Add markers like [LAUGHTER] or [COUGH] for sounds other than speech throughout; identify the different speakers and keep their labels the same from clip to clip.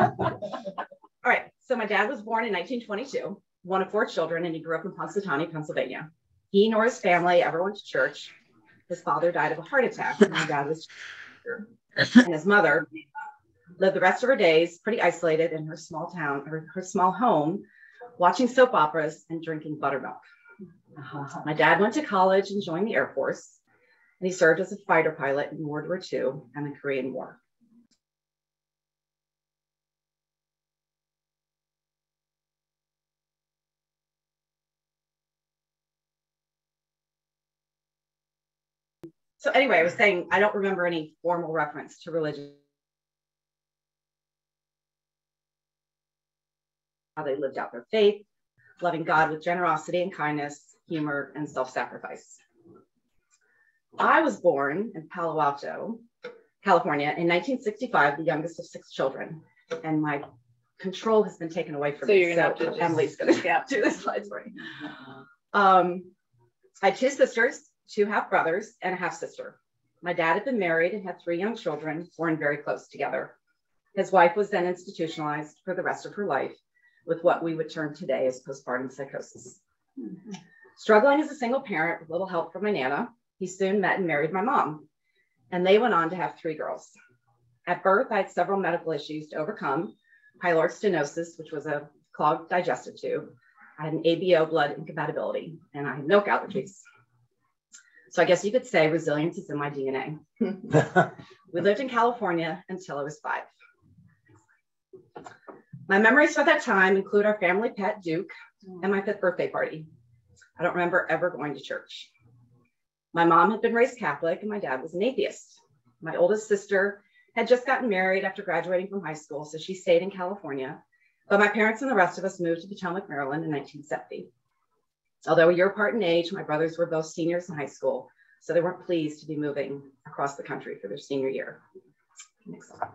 Speaker 1: All right. So my dad was born in 1922, one of four children, and he grew up in Punxsutawney, Pennsylvania. He nor his family ever went to church. His father died of a heart attack, and my dad was, and his mother lived the rest of her days pretty isolated in her small town, her, her small home, watching soap operas and drinking buttermilk. Uh-huh. My dad went to college and joined the Air Force, and he served as a fighter pilot in World War II and the Korean War. So anyway, I was saying I don't remember any formal reference to religion. How they lived out their faith, loving God with generosity and kindness, humor, and self-sacrifice. I was born in Palo Alto, California in 1965, the youngest of six children. And my control has been taken away from
Speaker 2: so
Speaker 1: me.
Speaker 2: So
Speaker 1: Emily's going [LAUGHS] to do the slides for me. Um, I had two sisters two half brothers, and a half sister. My dad had been married and had three young children, born very close together. His wife was then institutionalized for the rest of her life with what we would term today as postpartum psychosis. Struggling as a single parent with little help from my Nana, he soon met and married my mom, and they went on to have three girls. At birth, I had several medical issues to overcome pyloric stenosis, which was a clogged digestive tube. I had an ABO blood incompatibility, and I had milk allergies. So I guess you could say resilience is in my DNA. [LAUGHS] we lived in California until I was five. My memories for that time include our family pet, Duke, and my fifth birthday party. I don't remember ever going to church. My mom had been raised Catholic and my dad was an atheist. My oldest sister had just gotten married after graduating from high school, so she stayed in California. But my parents and the rest of us moved to Potomac, Maryland in 1970. Although a year apart in age, my brothers were both seniors in high school, so they weren't pleased to be moving across the country for their senior year. Next slide.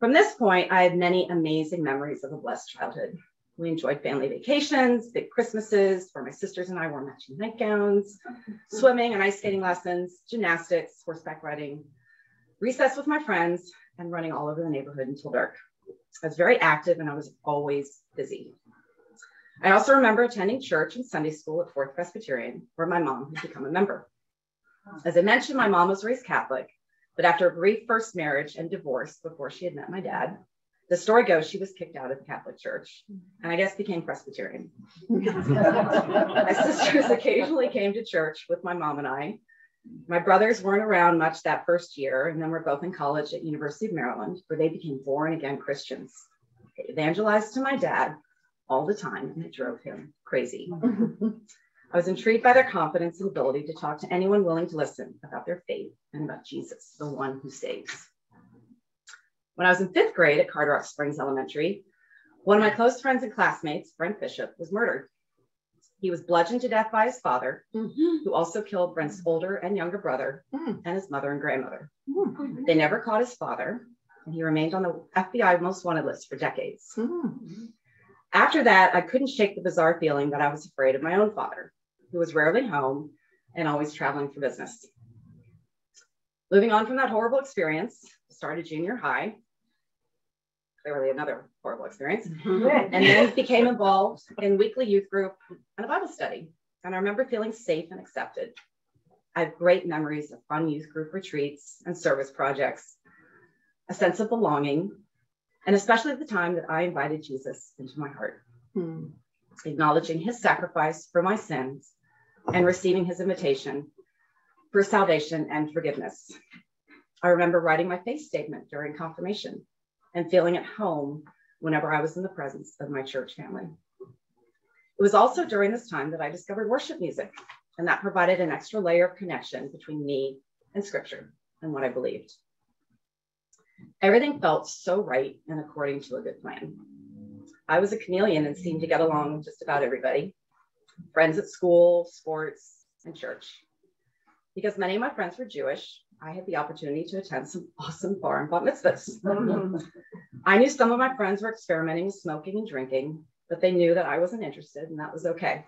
Speaker 1: From this point, I had many amazing memories of a blessed childhood. We enjoyed family vacations, big Christmases, where my sisters and I wore matching nightgowns, swimming and ice skating lessons, gymnastics, horseback riding, recess with my friends, and running all over the neighborhood until dark. I was very active and I was always busy. I also remember attending church and Sunday school at Fourth Presbyterian, where my mom had become a member. As I mentioned, my mom was raised Catholic, but after a brief first marriage and divorce before she had met my dad, the story goes she was kicked out of the Catholic Church and I guess became Presbyterian. [LAUGHS] my sisters occasionally came to church with my mom and I. My brothers weren't around much that first year, and then we're both in college at University of Maryland, where they became born again Christians. They evangelized to my dad all the time, and it drove him crazy. I was intrigued by their confidence and ability to talk to anyone willing to listen about their faith and about Jesus, the one who saves. When I was in fifth grade at Carderock Springs Elementary, one of my close friends and classmates, Brent Bishop, was murdered. He was bludgeoned to death by his father, mm-hmm. who also killed Brent's older and younger brother mm-hmm. and his mother and grandmother. Mm-hmm. They never caught his father, and he remained on the FBI most wanted list for decades. Mm-hmm. After that, I couldn't shake the bizarre feeling that I was afraid of my own father, who was rarely home and always traveling for business. Moving on from that horrible experience, started junior high, clearly another horrible experience, mm-hmm. and then became involved in weekly youth group and a Bible study. And I remember feeling safe and accepted. I have great memories of fun youth group retreats and service projects, a sense of belonging, and especially at the time that I invited Jesus into my heart, hmm. acknowledging his sacrifice for my sins and receiving his invitation for salvation and forgiveness. I remember writing my faith statement during confirmation and feeling at home whenever I was in the presence of my church family. It was also during this time that I discovered worship music, and that provided an extra layer of connection between me and scripture and what I believed. Everything felt so right and according to a good plan. I was a chameleon and seemed to get along with just about everybody friends at school, sports, and church. Because many of my friends were Jewish, I had the opportunity to attend some [LAUGHS] awesome bar and bat mitzvahs. [LAUGHS] I knew some of my friends were experimenting with smoking and drinking, but they knew that I wasn't interested, and that was okay.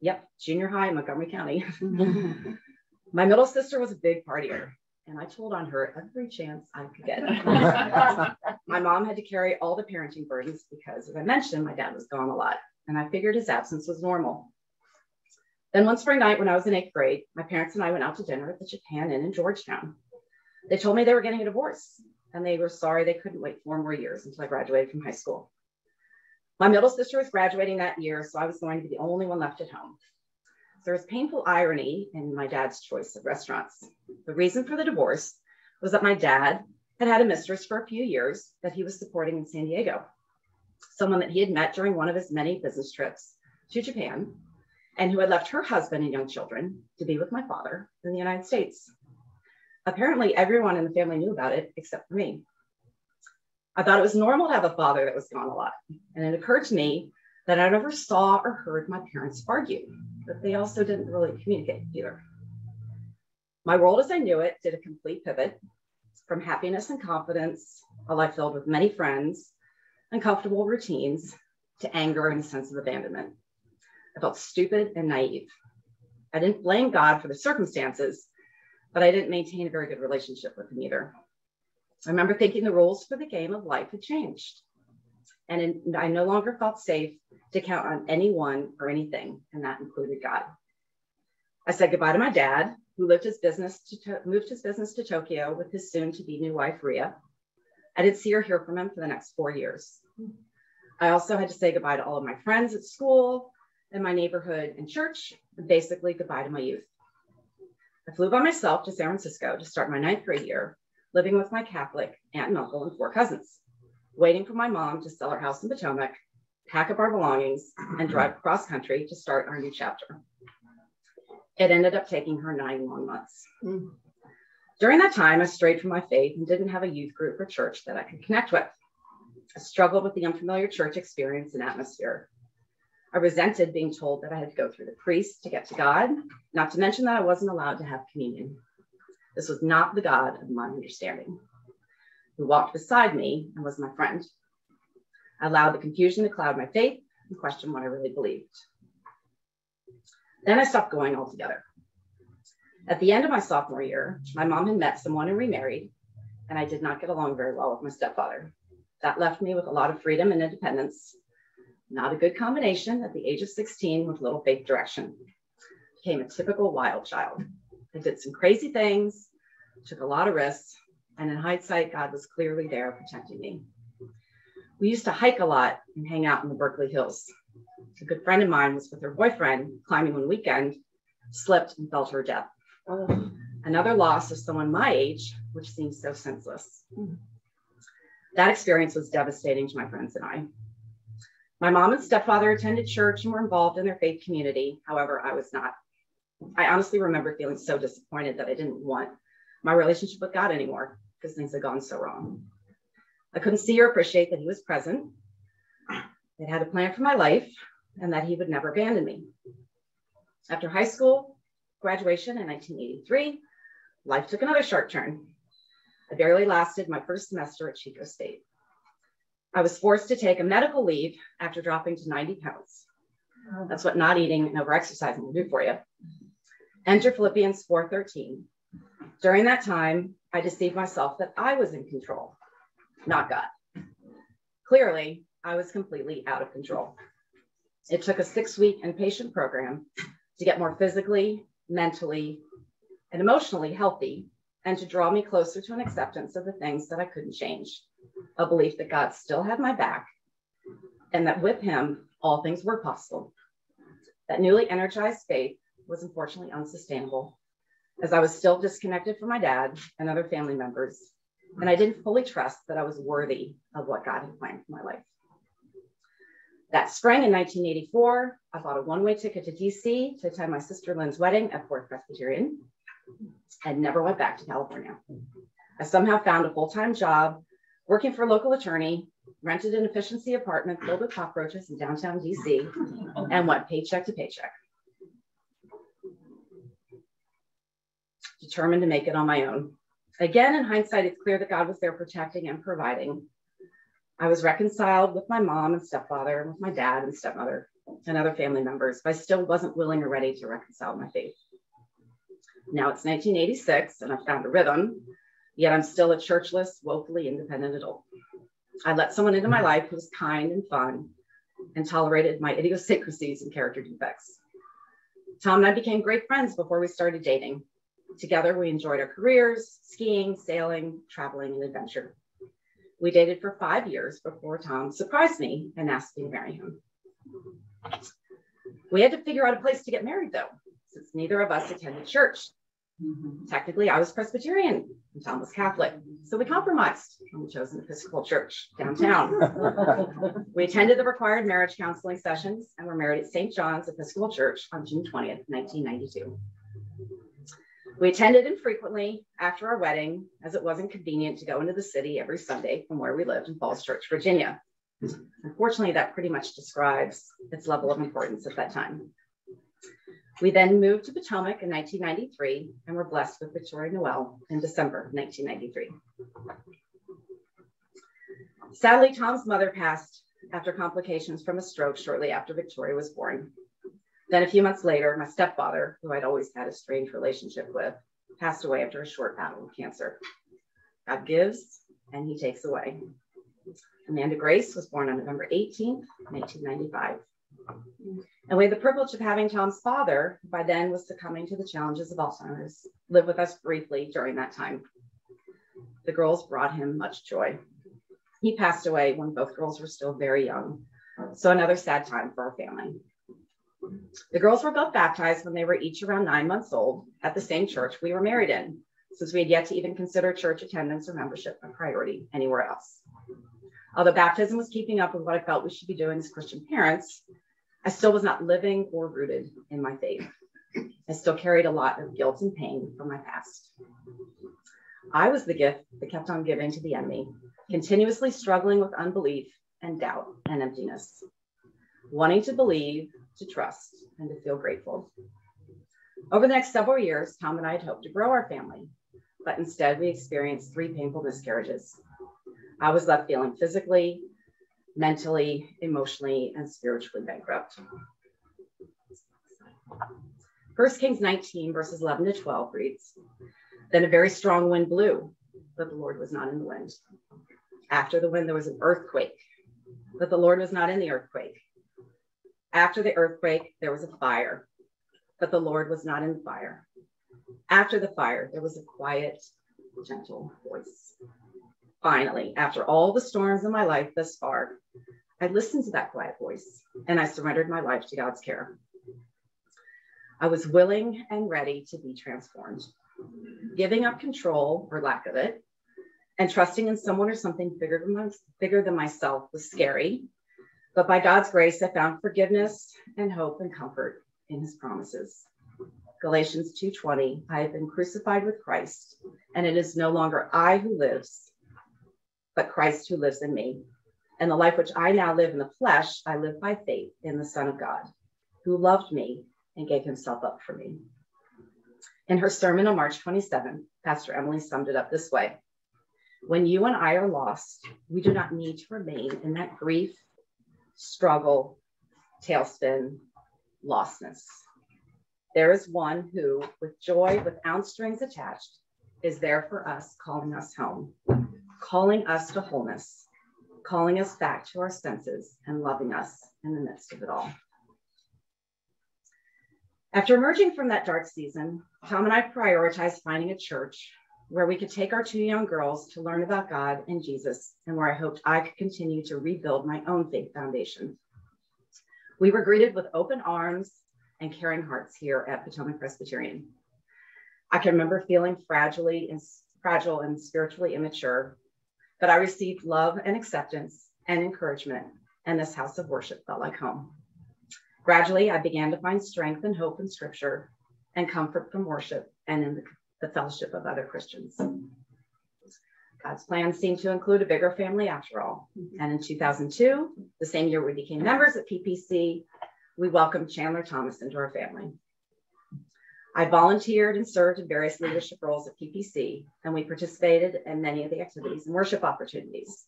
Speaker 1: Yep, junior high in Montgomery County. [LAUGHS] my middle sister was a big partier, and I told on her every chance I could get. [LAUGHS] my mom had to carry all the parenting burdens because, as I mentioned, my dad was gone a lot, and I figured his absence was normal. Then one spring night when I was in eighth grade, my parents and I went out to dinner at the Japan Inn in Georgetown. They told me they were getting a divorce and they were sorry they couldn't wait four more years until I graduated from high school. My middle sister was graduating that year, so I was going to be the only one left at home. So there was painful irony in my dad's choice of restaurants. The reason for the divorce was that my dad had had a mistress for a few years that he was supporting in San Diego, someone that he had met during one of his many business trips to Japan, and who had left her husband and young children to be with my father in the United States. Apparently, everyone in the family knew about it except for me. I thought it was normal to have a father that was gone a lot. And it occurred to me that I never saw or heard my parents argue, but they also didn't really communicate either. My world as I knew it did a complete pivot from happiness and confidence, a life filled with many friends and comfortable routines, to anger and a sense of abandonment. I felt stupid and naive. I didn't blame God for the circumstances, but I didn't maintain a very good relationship with him either. I remember thinking the rules for the game of life had changed. And I no longer felt safe to count on anyone or anything, and that included God. I said goodbye to my dad, who lived his business to moved his business to Tokyo with his soon-to-be new wife Ria. I didn't see or hear from him for the next four years. I also had to say goodbye to all of my friends at school, in my neighborhood and church, and basically goodbye to my youth. I flew by myself to San Francisco to start my ninth grade year, living with my Catholic aunt and uncle and four cousins, waiting for my mom to sell her house in Potomac, pack up our belongings, and mm-hmm. drive cross country to start our new chapter. It ended up taking her nine long months. Mm. During that time, I strayed from my faith and didn't have a youth group or church that I could connect with. I struggled with the unfamiliar church experience and atmosphere. I resented being told that I had to go through the priest to get to God, not to mention that I wasn't allowed to have communion. This was not the God of my understanding, who walked beside me and was my friend. I allowed the confusion to cloud my faith and question what I really believed. Then I stopped going altogether. At the end of my sophomore year, my mom had met someone and remarried, and I did not get along very well with my stepfather. That left me with a lot of freedom and independence, not a good combination at the age of 16 with little faith direction. Became a typical wild child. I did some crazy things, took a lot of risks, and in hindsight, God was clearly there protecting me. We used to hike a lot and hang out in the Berkeley Hills. A good friend of mine was with her boyfriend climbing one weekend, slipped and fell to her death. Oh. Another loss of someone my age, which seems so senseless. Hmm. That experience was devastating to my friends and I. My mom and stepfather attended church and were involved in their faith community. However, I was not. I honestly remember feeling so disappointed that I didn't want my relationship with God anymore because things had gone so wrong. I couldn't see or appreciate that He was present, that had a plan for my life, and that He would never abandon me. After high school graduation in 1983, life took another sharp turn. I barely lasted my first semester at Chico State. I was forced to take a medical leave after dropping to 90 pounds. That's what not eating and overexercising will do for you. Enter Philippians 4:13. During that time, I deceived myself that I was in control, not God. Clearly, I was completely out of control. It took a six-week inpatient program to get more physically, mentally, and emotionally healthy and to draw me closer to an acceptance of the things that I couldn't change a belief that God still had my back and that with him, all things were possible. That newly energized faith was unfortunately unsustainable as I was still disconnected from my dad and other family members, and I didn't fully trust that I was worthy of what God had planned for my life. That spring in 1984, I bought a one way ticket to DC to attend my sister Lynn's wedding at Fourth Presbyterian and never went back to California. I somehow found a full time job working for a local attorney, rented an efficiency apartment filled with cockroaches in downtown DC, and went paycheck to paycheck. Determined to make it on my own. Again, in hindsight, it's clear that God was there protecting and providing. I was reconciled with my mom and stepfather, with my dad and stepmother, and other family members, but I still wasn't willing or ready to reconcile my faith. Now it's 1986 and I've found a rhythm, yet I'm still a churchless, woefully independent adult. I let someone into my life who was kind and fun and tolerated my idiosyncrasies and character defects. Tom and I became great friends before we started dating. Together, we enjoyed our careers, skiing, sailing, traveling, and adventure. We dated for five years before Tom surprised me and asked me to marry him. We had to figure out a place to get married, though, since neither of us attended church. Technically, I was Presbyterian and Tom was Catholic. So we compromised and we chose an Episcopal church downtown. [LAUGHS] we attended the required marriage counseling sessions and were married at St. John's Episcopal Church on June 20th, 1992. We attended infrequently after our wedding, as it wasn't convenient to go into the city every Sunday from where we lived in Falls Church, Virginia. Unfortunately, that pretty much describes its level of importance at that time. We then moved to Potomac in 1993 and were blessed with Victoria Noel in December 1993. Sadly, Tom's mother passed after complications from a stroke shortly after Victoria was born. Then a few months later, my stepfather, who I'd always had a strange relationship with, passed away after a short battle with cancer. God gives and he takes away. Amanda Grace was born on November 18th, 1995. And we had the privilege of having Tom's father, by then was succumbing to the challenges of Alzheimer's, live with us briefly during that time. The girls brought him much joy. He passed away when both girls were still very young. So another sad time for our family. The girls were both baptized when they were each around nine months old at the same church we were married in, since we had yet to even consider church attendance or membership a priority anywhere else. Although baptism was keeping up with what I felt we should be doing as Christian parents, I still was not living or rooted in my faith. I still carried a lot of guilt and pain from my past. I was the gift that kept on giving to the enemy, continuously struggling with unbelief and doubt and emptiness, wanting to believe, to trust, and to feel grateful. Over the next several years, Tom and I had hoped to grow our family, but instead we experienced three painful miscarriages. I was left feeling physically, mentally, emotionally, and spiritually bankrupt. 1 Kings 19, verses 11 to 12 reads Then a very strong wind blew, but the Lord was not in the wind. After the wind, there was an earthquake, but the Lord was not in the earthquake. After the earthquake, there was a fire, but the Lord was not in the fire. After the fire, there was a quiet, gentle voice. Finally, after all the storms in my life thus far, I listened to that quiet voice and I surrendered my life to God's care. I was willing and ready to be transformed. Giving up control or lack of it and trusting in someone or something bigger than, my, bigger than myself was scary. But by God's grace, I found forgiveness and hope and comfort in his promises. Galatians 2:20 I have been crucified with Christ and it is no longer I who lives but Christ who lives in me. And the life which I now live in the flesh, I live by faith in the Son of God, who loved me and gave himself up for me. In her sermon on March 27, Pastor Emily summed it up this way When you and I are lost, we do not need to remain in that grief, struggle, tailspin, lostness. There is one who, with joy without strings attached, is there for us, calling us home calling us to wholeness, calling us back to our senses, and loving us in the midst of it all. After emerging from that dark season, Tom and I prioritized finding a church where we could take our two young girls to learn about God and Jesus, and where I hoped I could continue to rebuild my own faith foundation. We were greeted with open arms and caring hearts here at Potomac Presbyterian. I can remember feeling and fragile and spiritually immature but I received love and acceptance and encouragement, and this house of worship felt like home. Gradually, I began to find strength and hope in scripture and comfort from worship and in the, the fellowship of other Christians. God's plan seemed to include a bigger family after all. Mm-hmm. And in 2002, the same year we became members at PPC, we welcomed Chandler Thomas into our family. I volunteered and served in various leadership roles at PPC, and we participated in many of the activities and worship opportunities.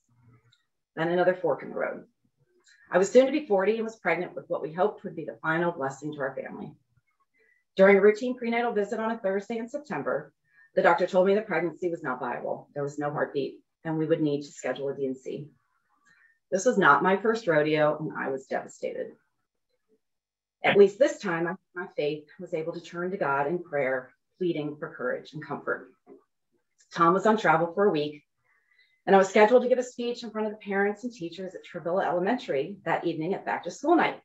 Speaker 1: Then another fork in the road. I was soon to be 40 and was pregnant with what we hoped would be the final blessing to our family. During a routine prenatal visit on a Thursday in September, the doctor told me the pregnancy was not viable. There was no heartbeat, and we would need to schedule a D&C. This was not my first rodeo, and I was devastated. At least this time, my faith was able to turn to God in prayer, pleading for courage and comfort. Tom was on travel for a week, and I was scheduled to give a speech in front of the parents and teachers at Travilah Elementary that evening at back to school night.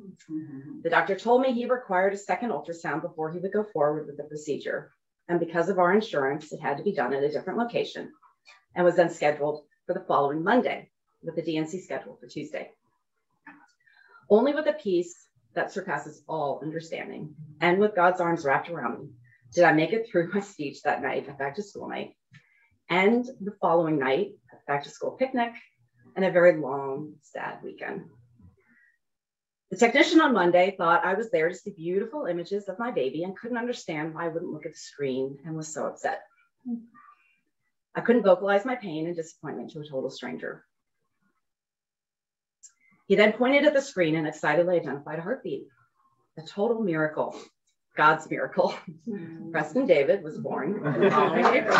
Speaker 1: Mm-hmm. The doctor told me he required a second ultrasound before he would go forward with the procedure. And because of our insurance, it had to be done at a different location and was then scheduled for the following Monday with the D&C scheduled for Tuesday. Only with a peace that surpasses all understanding and with God's arms wrapped around me did I make it through my speech that night at back to school night and the following night at back to school picnic and a very long, sad weekend. The technician on Monday thought I was there to see beautiful images of my baby and couldn't understand why I wouldn't look at the screen and was so upset. I couldn't vocalize my pain and disappointment to a total stranger. He then pointed at the screen and excitedly identified a heartbeat. A total miracle, God's miracle. Mm. [LAUGHS] Preston David was born the following April.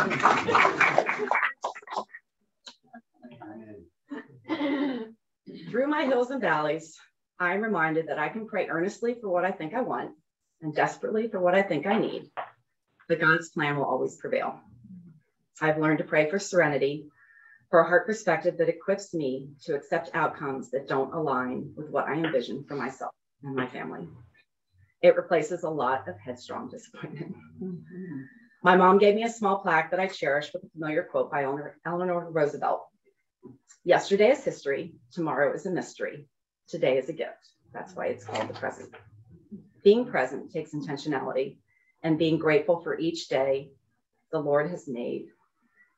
Speaker 1: Through my hills and valleys, I am reminded that I can pray earnestly for what I think I want and desperately for what I think I need, but God's plan will always prevail. I've learned to pray for serenity, for a heart perspective that equips me to accept outcomes that don't align with what I envision for myself and my family. It replaces a lot of headstrong disappointment. My mom gave me a small plaque that I cherish with a familiar quote by Eleanor Roosevelt. Yesterday is history, tomorrow is a mystery, Today is a gift. That's why it's called the present. Being present takes intentionality and being grateful for each day the Lord has made.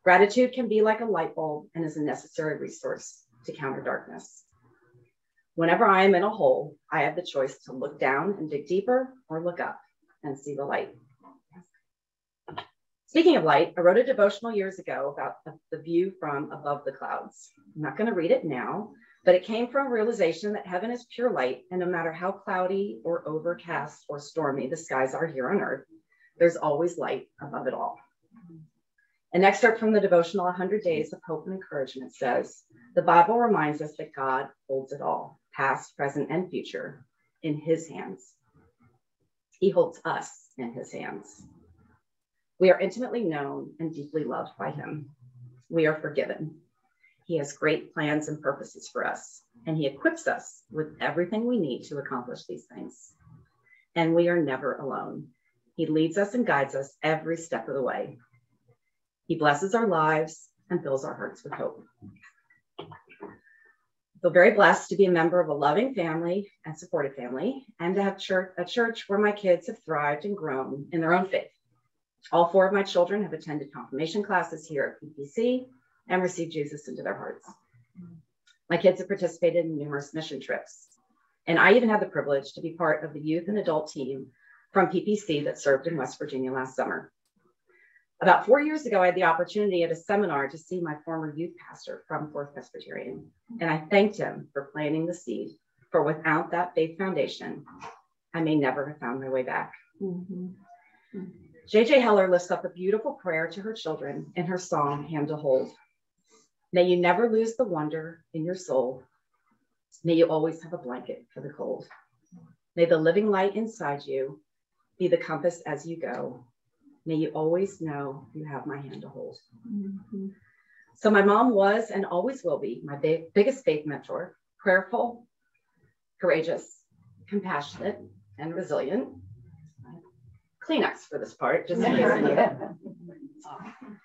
Speaker 1: Gratitude can be like a light bulb and is a necessary resource to counter darkness. Whenever I am in a hole, I have the choice to look down and dig deeper or look up and see the light. Speaking of light, I wrote a devotional years ago about the view from above the clouds. I'm not going to read it now, but it came from a realization that heaven is pure light, and no matter how cloudy or overcast or stormy the skies are here on earth, there's always light above it all. An excerpt from the devotional 100 Days of Hope and Encouragement says The Bible reminds us that God holds it all, past, present, and future, in His hands. He holds us in His hands. We are intimately known and deeply loved by Him. We are forgiven. He has great plans and purposes for us, and He equips us with everything we need to accomplish these things. And we are never alone. He leads us and guides us every step of the way. He blesses our lives and fills our hearts with hope. I feel very blessed to be a member of a loving family and supportive family, and to have church, a church where my kids have thrived and grown in their own faith. All four of my children have attended confirmation classes here at PPC and receive Jesus into their hearts. My kids have participated in numerous mission trips, and I even had the privilege to be part of the youth and adult team from PPC that served in West Virginia last summer. About four years ago, I had the opportunity at a seminar to see my former youth pastor from Fourth Presbyterian, and I thanked him for planting the seed, for without that faith foundation, I may never have found my way back. Mm-hmm. JJ Heller lifts up a beautiful prayer to her children in her song, Hand to Hold. May you never lose the wonder in your soul. May you always have a blanket for the cold. May the living light inside you be the compass as you go. May you always know you have my hand to hold. Mm-hmm. So, my mom was and always will be my big, biggest faith mentor prayerful, courageous, compassionate, and resilient. Kleenex for this part, just in case [LAUGHS] I need it.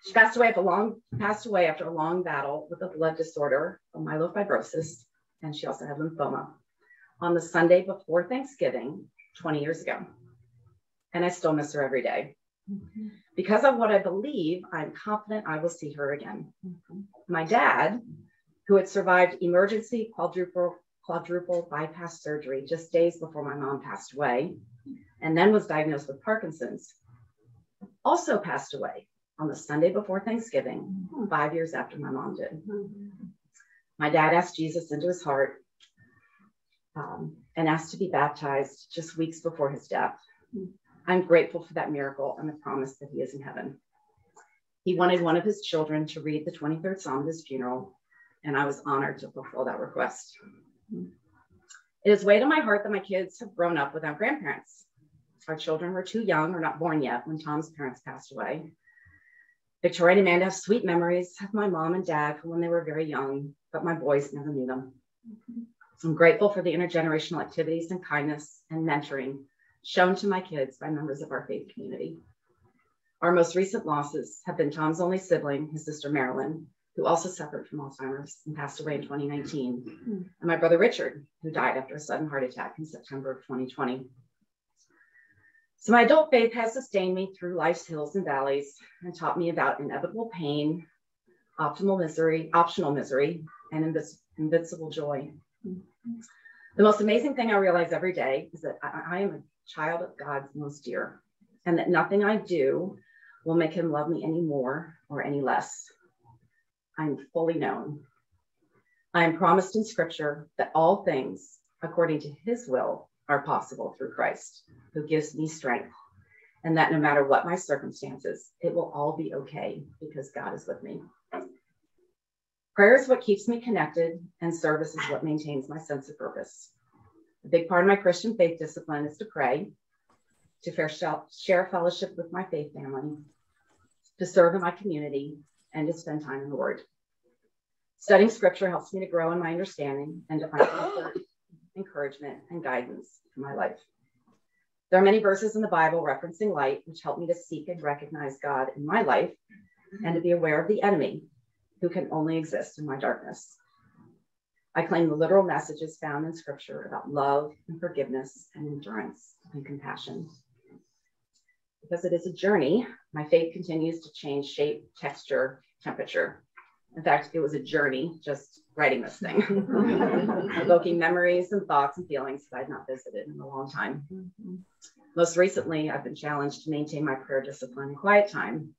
Speaker 1: She passed away after long passed away after a long battle with a blood disorder of myelofibrosis, and she also had lymphoma on the Sunday before Thanksgiving 20 years ago. And I still miss her every day. Mm-hmm. Because of what I believe, I'm confident I will see her again. Mm-hmm. My dad, who had survived emergency quadruple quadruple bypass surgery just days before my mom passed away, and then was diagnosed with Parkinson's, also passed away on the Sunday before Thanksgiving, mm-hmm. five years after my mom did. Mm-hmm. My dad asked Jesus into his heart um, and asked to be baptized just weeks before his death. Mm-hmm. I'm grateful for that miracle and the promise that he is in heaven. He wanted one of his children to read the 23rd Psalm at his funeral, and I was honored to fulfill that request. It has weighed on my heart that my kids have grown up without grandparents. Our children were too young or not born yet when Tom's parents passed away. Victoria and Amanda have sweet memories of my mom and dad from when they were very young, but my boys never knew them. I'm grateful for the intergenerational activities and kindness and mentoring shown to my kids by members of our faith community. Our most recent losses have been Tom's only sibling, his sister Marilyn, who also suffered from Alzheimer's and passed away in 2019, and my brother Richard, who died after a sudden heart attack in September of 2020. So my adult faith has sustained me through life's hills and valleys and taught me about inevitable pain, optimal misery, optional misery, and invis- invincible joy. The most amazing thing I realize every day is that I, I am a child of God's most dear, and that nothing I do will make him love me any more or any less. I'm fully known. I am promised in scripture that all things, according to his will, are possible through Christ, who gives me strength, and that no matter what my circumstances, it will all be okay because God is with me. Prayer is what keeps me connected, and service is what maintains my sense of purpose. A big part of my Christian faith discipline is to pray, to share fellowship with my faith family, to serve in my community, and to spend time in the Word. Studying scripture helps me to grow in my understanding and to find [GASPS] comfort, encouragement, and guidance in my life. There are many verses in the Bible referencing light, which help me to seek and recognize God in my life and to be aware of the enemy who can only exist in my darkness. I claim the literal messages found in scripture about love and forgiveness and endurance and compassion. Because it is a journey, my faith continues to change shape, texture, temperature. In fact, it was a journey just writing this thing, [LAUGHS] evoking memories and thoughts and feelings that I'd not visited in a long time. Most recently, I've been challenged to maintain my prayer discipline and quiet time.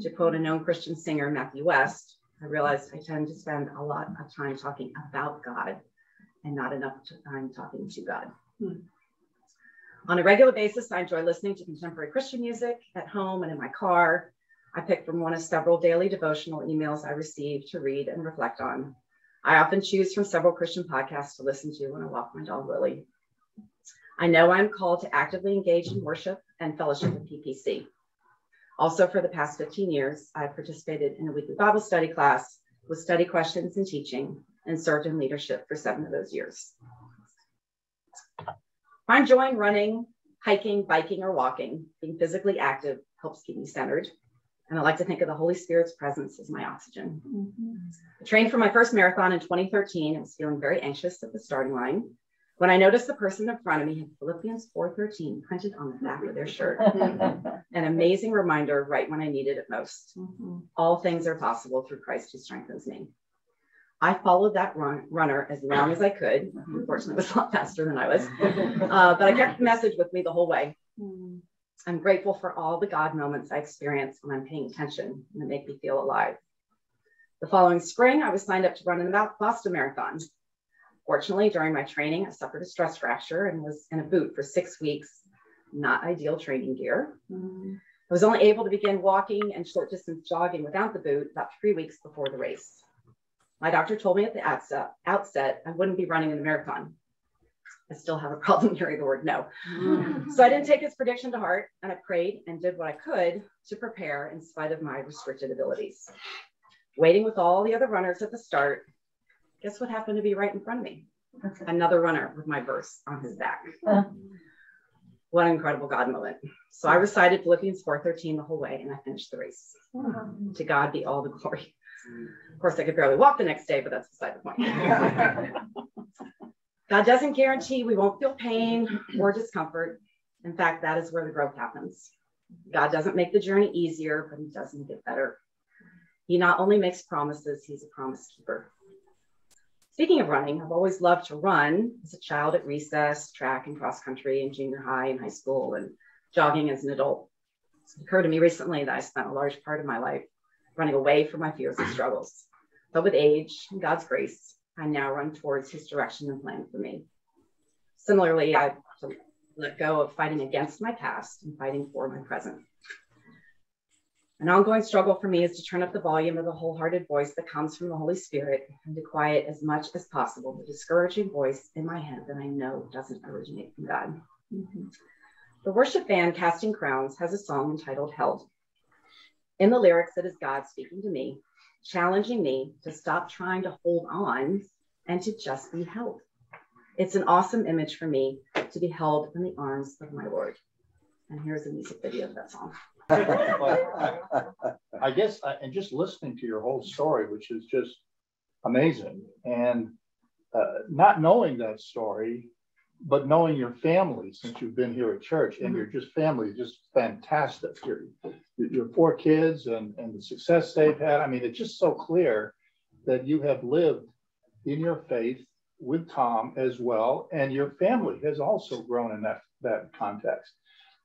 Speaker 1: To quote a known Christian singer, Matthew West, I realized I tend to spend a lot of time talking about God and not enough time talking to God. Hmm. On a regular basis, I enjoy listening to contemporary Christian music at home and in my car. I pick from one of several daily devotional emails I receive to read and reflect on. I often choose from several Christian podcasts to listen to when I walk my dog Lily. I know I'm called to actively engage in worship and fellowship with PPC. Also, for the past 15 years, I've participated in a weekly Bible study class with study questions and teaching and served in leadership for seven of those years. I enjoy running, hiking, biking, or walking. Being physically active helps keep me centered. And I like to think of the Holy Spirit's presence as my oxygen. Mm-hmm. I trained for my first marathon in 2013 and was feeling very anxious at the starting line when I noticed the person in front of me had Philippians 4:13 printed on the back of their shirt. [LAUGHS] An amazing reminder right when I needed it most. Mm-hmm. All things are possible through Christ who strengthens me. I followed that run, runner as long as I could. Unfortunately, it was a lot faster than I was. [LAUGHS] Uh, but I kept the message with me the whole way. I'm grateful for all the God moments I experience when I'm paying attention and they make me feel alive. The following spring, I was signed up to run in the Boston Marathon. Fortunately, during my training, I suffered a stress fracture and was in a boot for six weeks, not ideal training gear. Mm. I was only able to begin walking and short distance jogging without the boot about three weeks before the race. My doctor told me at the outset, outset I wouldn't be running in the marathon. I still have a [LAUGHS] problem hearing the word no. Hmm. so I didn't take his prediction to heart and I prayed and did what I could to prepare in spite of my restricted abilities. Waiting with all the other runners at the start, guess what happened to be right in front of me? Another runner with my verse on his back. What an incredible God moment. So I recited Philippians 4:13 the whole way and I finished the race. Hmm. To God be all the glory. Of course, I could barely walk the next day, but that's beside the point. [LAUGHS] God doesn't guarantee we won't feel pain or discomfort. In fact, that is where the growth happens. God doesn't make the journey easier, but He does make it better. He not only makes promises, He's a promise keeper. Speaking of running, I've always loved to run as a child at recess, track and cross country in junior high and high school, and jogging as an adult. It occurred to me recently that I spent a large part of my life running away from my fears and struggles. But with age and God's grace, I now run towards his direction and plan for me. Similarly, I let go of fighting against my past and fighting for my present. An ongoing struggle for me is to turn up the volume of the wholehearted voice that comes from the Holy Spirit and to quiet as much as possible the discouraging voice in my head that I know doesn't originate from God. The worship band Casting Crowns has a song entitled Held. In the lyrics, it is God speaking to me, challenging me to stop trying to hold on and to just be held. It's an awesome image for me to be held in the arms of my Lord. And here's a music video of that song.
Speaker 2: I guess, uh, and just listening to your whole story, which is just amazing, and uh, not knowing that story, but knowing your family since you've been here at church, and mm-hmm. you're just family, just fantastic. Your your four kids and and the success they've had. I mean, it's just so clear that you have lived in your faith with Tom as well, and your family has also grown in that that context.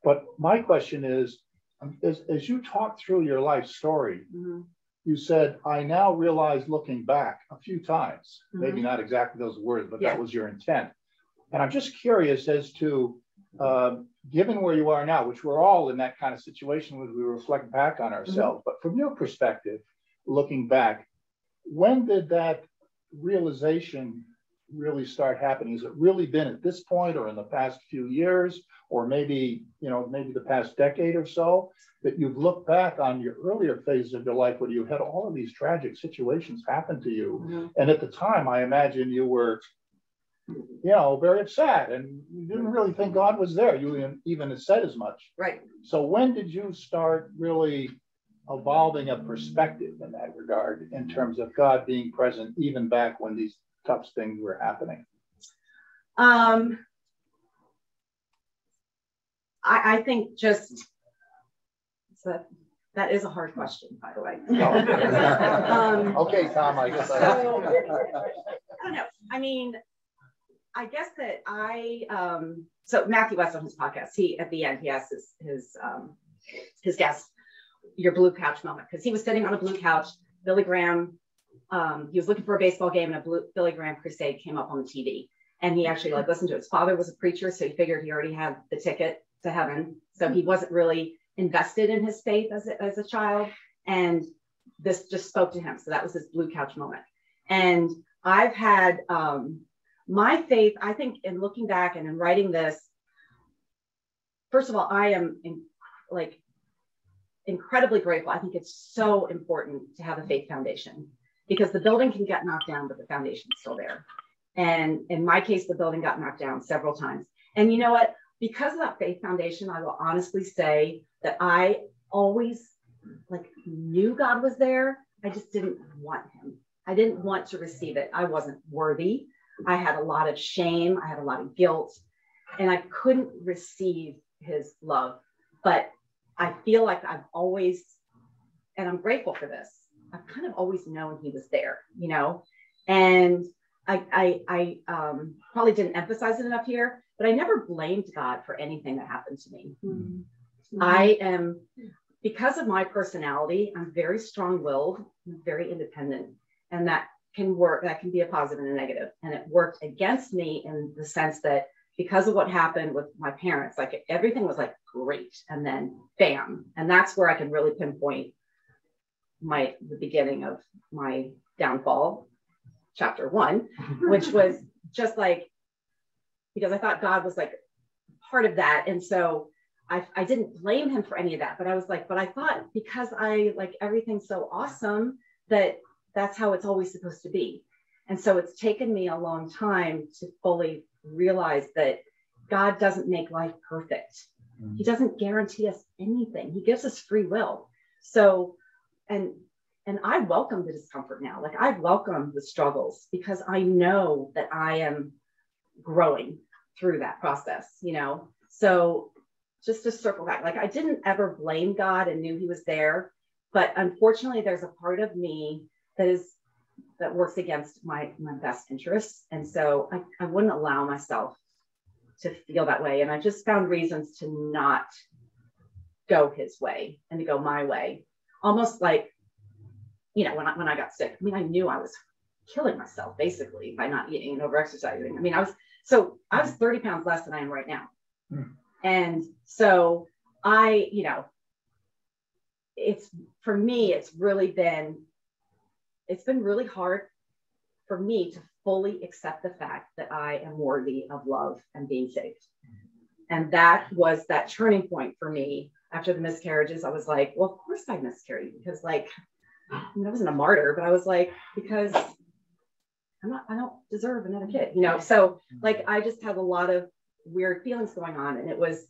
Speaker 2: But my question is, um, as, as you talk through your life story, mm-hmm. you said, I now realize looking back a few times, mm-hmm. maybe not exactly those words, but yeah. that was your intent. And I'm just curious as to, uh, given where you are now, which we're all in that kind of situation when we reflect back on ourselves, mm-hmm. but from your perspective, looking back, when did that realization really start happening? Has it really been at this point or in the past few years or maybe, you know, maybe the past decade or so that you've looked back on your earlier phases of your life where you had all of these tragic situations happen to you. Mm-hmm. And at the time, I imagine you were, you know, very upset and you didn't really think God was there. You even said as much.
Speaker 1: Right.
Speaker 2: So when did you start really evolving a perspective in that regard in terms of God being present even back when these tough things were happening?
Speaker 1: Um, I, I think just that that is a hard question, by the way. [LAUGHS]
Speaker 2: um, okay, Tom, I guess I,
Speaker 1: so, I don't know. I mean, I guess that I um, so Matthew West on his podcast, he at the end he asked his his um, his guest your blue couch moment because he was sitting on a blue couch. Billy Graham um, he was looking for a baseball game and a Blue, Billy Graham crusade came up on the TV. And he actually like listened to it. His father was a preacher, so he figured he already had the ticket to heaven. So he wasn't really invested in his faith as a, as a child. And this just spoke to him. So that was his blue couch moment. And I've had um, my faith, I think, in looking back and in writing this, first of all, I am in, like incredibly grateful. I think it's so important to have a faith foundation because the building can get knocked down, but the foundation's still there. And in my case, the building got knocked down several times. And you know what? Because of that faith foundation, I will honestly say that I always like knew God was there. I just didn't want him. I didn't want to receive it. I wasn't worthy. I had a lot of shame. I had a lot of guilt, and I couldn't receive his love. But I feel like I've always, and I'm grateful for this. I've kind of always known he was there, you know, and I, I, I um, probably didn't emphasize it enough here, but I never blamed God for anything that happened to me. Mm-hmm. I am, because of my personality, I'm very strong willed, very independent, and that can work, that can be a positive and a negative. And it worked against me in the sense that because of what happened with my parents, like everything was like great. And then bam. And that's where I can really pinpoint my the beginning of my downfall, chapter one, [LAUGHS] which was just like because I thought God was like part of that. And so I, I didn't blame him for any of that, but I was like, but I thought because I like everything's so awesome that that's how it's always supposed to be. And so it's taken me a long time to fully realize that God doesn't make life perfect. Mm-hmm. He doesn't guarantee us anything. He gives us free will. So and and I welcome the discomfort now. Like I welcome the struggles because I know that I am growing through that process, you know. So just to circle back, like I didn't ever blame God and knew he was there, but unfortunately there's a part of me that is that works against my my best interests. And so I, I wouldn't allow myself to feel that way. And I just found reasons to not go his way and to go my way almost like, you know, when I, when I got sick, I mean, I knew I was killing myself basically by not eating and over exercising. I mean, I was, so I was 30 pounds less than I am right now. Hmm. And so I, you know, it's for me, it's really been, it's been really hard for me to fully accept the fact that I am worthy of love and being saved. And that was that turning point for me after the miscarriages. I was like, well, of course I miscarried because, like, I, mean, I wasn't a martyr, but I was like, because I'm not, I don't deserve another kid, you know? So, like, I just had a lot of weird feelings going on. And it was,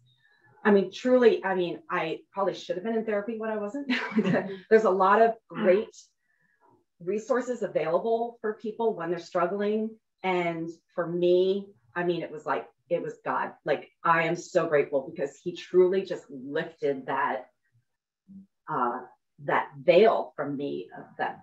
Speaker 1: I mean, truly, I mean, I probably should have been in therapy when I wasn't. [LAUGHS] There's a lot of great resources available for people when they're struggling. And for me, I mean, it was like, it was God. Like, I am so grateful because He truly just lifted that, uh, that veil from me of that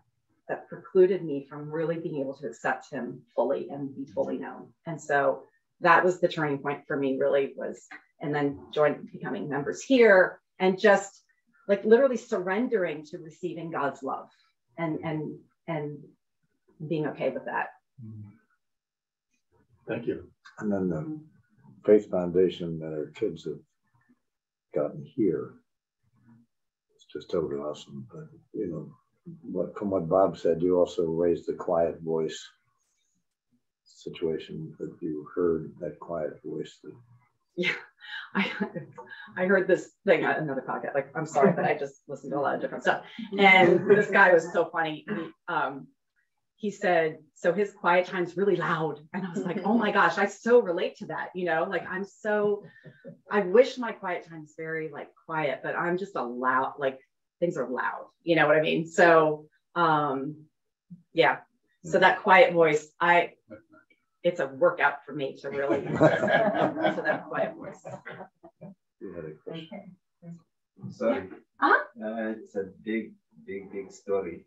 Speaker 1: that precluded me from really being able to accept him fully and be fully known. And so that was the turning point for me really was and then joining becoming members here and just like literally surrendering to receiving God's love and and and being okay with that.
Speaker 2: Thank you.
Speaker 3: And then the mm-hmm. faith foundation that our kids have gotten here. It's just totally awesome. But you know, what from what Bob said, you also raised the quiet voice situation that you heard that quiet voice that
Speaker 1: yeah I, I heard this thing another podcast. Like, I'm sorry, but I just listened to a lot of different stuff. And this guy was so funny. He, um, he said, so his quiet time's really loud. And I was like, oh my gosh, I so relate to that. You know, like I'm so, I wish my quiet time's very like quiet, but I'm just a loud, like things are loud. You know what I mean? So, um, yeah. So that quiet voice, I, it's a workout for me to really to that quiet voice.
Speaker 4: Okay. Sorry. Uh-huh. Uh, it's a big, big, big story.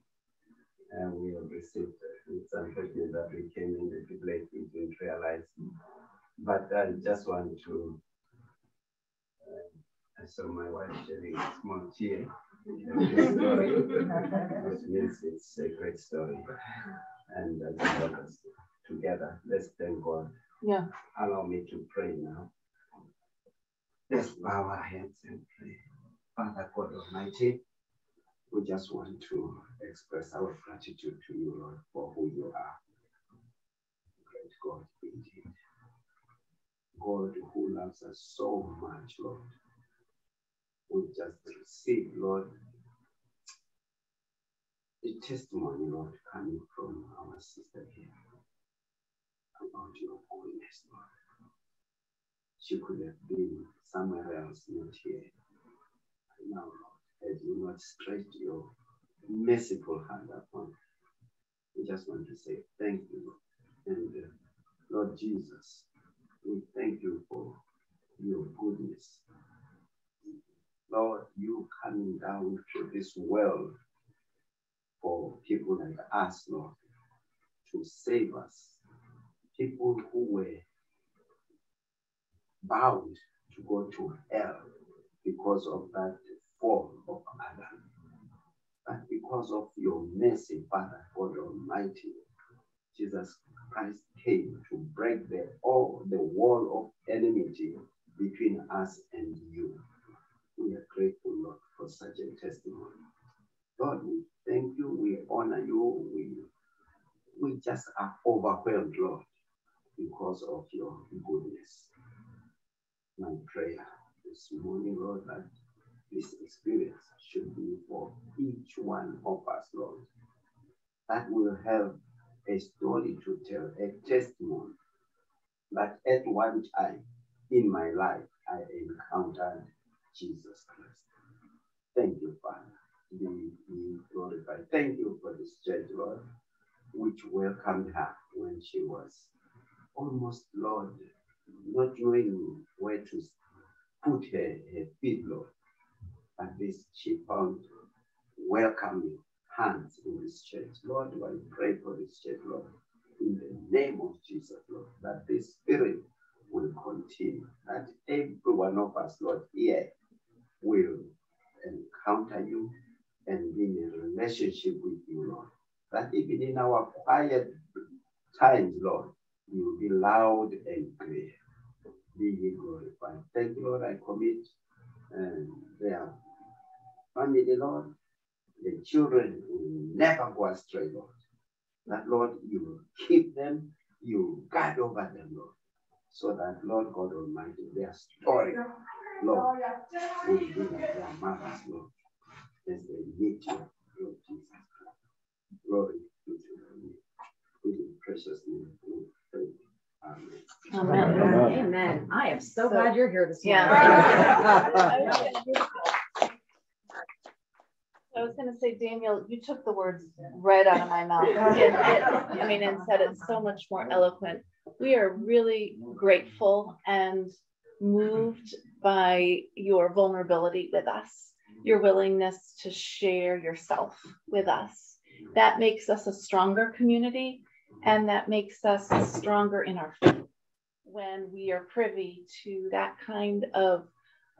Speaker 4: And we have received it's unfortunate that we came in a bit late, we didn't realize. But I just want to, uh, I saw my wife sharing a small tear. story, [LAUGHS] which means it's a great story. And as a together. Let's thank God.
Speaker 1: Yeah.
Speaker 4: Allow me to pray now. Let's bow our heads and pray. Father God Almighty, we just want to express our gratitude to you, Lord, for who you are. Great God, indeed. God who loves us so much, Lord. We just receive, Lord, the testimony, Lord, coming from our sister here about your holiness, Lord. She could have been somewhere else, not here. Now, Lord, as you not stretched your merciful hand upon her, we just want to say thank you. And uh, Lord Jesus, we thank you for your goodness. Lord, you coming down to this world for people like us, Lord, to save us people who were bound to go to hell because of that fall of Adam. But because of your mercy, Father God Almighty, Jesus Christ came to break the all the wall of enmity between us and you. We are grateful, Lord, for such a testimony. Lord, we thank you, we honor you, we we just are overwhelmed, Lord, because of your goodness. My prayer this morning, Lord, that this experience should be for each one of us, Lord, that we'll have a story to tell, a testimony that at one time in my life I encountered Jesus Christ. Thank you, Father. Be, be glorified. Thank you for this church, Lord, which welcomed her when she was almost, Lord, not knowing where to put her, her feet, Lord. At least she found welcoming hands in this church. Lord, I pray for this church, Lord, in the name of Jesus, Lord, that this spirit will continue, that every one of us, Lord, here will encounter you and be in a relationship with you, Lord. That even in our quiet times, Lord, you will be loud and clear. be ye glorified. Thank you, Lord. I commit and their family, Lord, the children will never go astray, Lord. That, Lord, you will keep them, you guard over them, Lord, so that, Lord God Almighty, their story, Lord, will be like their mothers, Lord, as they meet you, Lord Jesus. Glory to your name. In precious name, pray. Amen.
Speaker 1: Amen.
Speaker 3: Amen.
Speaker 1: Amen. I am so
Speaker 5: So-
Speaker 1: glad you're here this morning.
Speaker 5: Yeah. [LAUGHS] [LAUGHS] I was gonna say, Daniel, you took the words right out of my mouth. It- it- I mean, and said it so much more eloquent. We are really grateful and moved by your vulnerability with us, your willingness to share yourself with us. That makes us a stronger community and that makes us stronger in our faith when we are privy to that kind of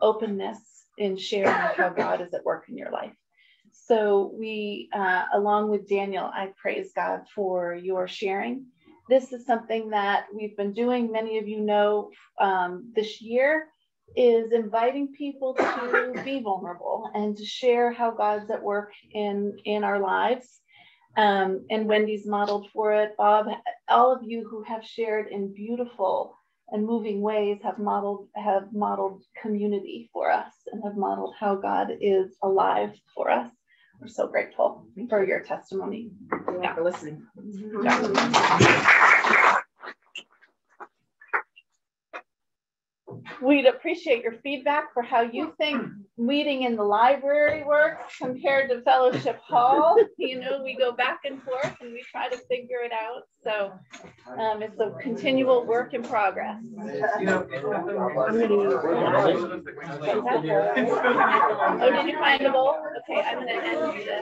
Speaker 5: openness in sharing how God is at work in your life. So we, uh, along with Daniel, I praise God for your sharing. This is something that we've been doing. Many of you know um, this year is inviting people to be vulnerable and to share how God's at work in in our lives. Um, and Wendy's modeled for it. Bob, all of you who have shared in beautiful and moving ways have modeled have modeled community for us and have modeled how God is alive for us. We're so grateful for your testimony.
Speaker 1: Thank you for listening.
Speaker 5: We'd appreciate your feedback for how you think meeting in the library works compared to fellowship hall. You know, we go back and forth and we try to figure it out. So um, it's a continual work in progress.
Speaker 6: You [LAUGHS] know,
Speaker 5: Oh, did you find the bowl? Okay, I'm gonna end this.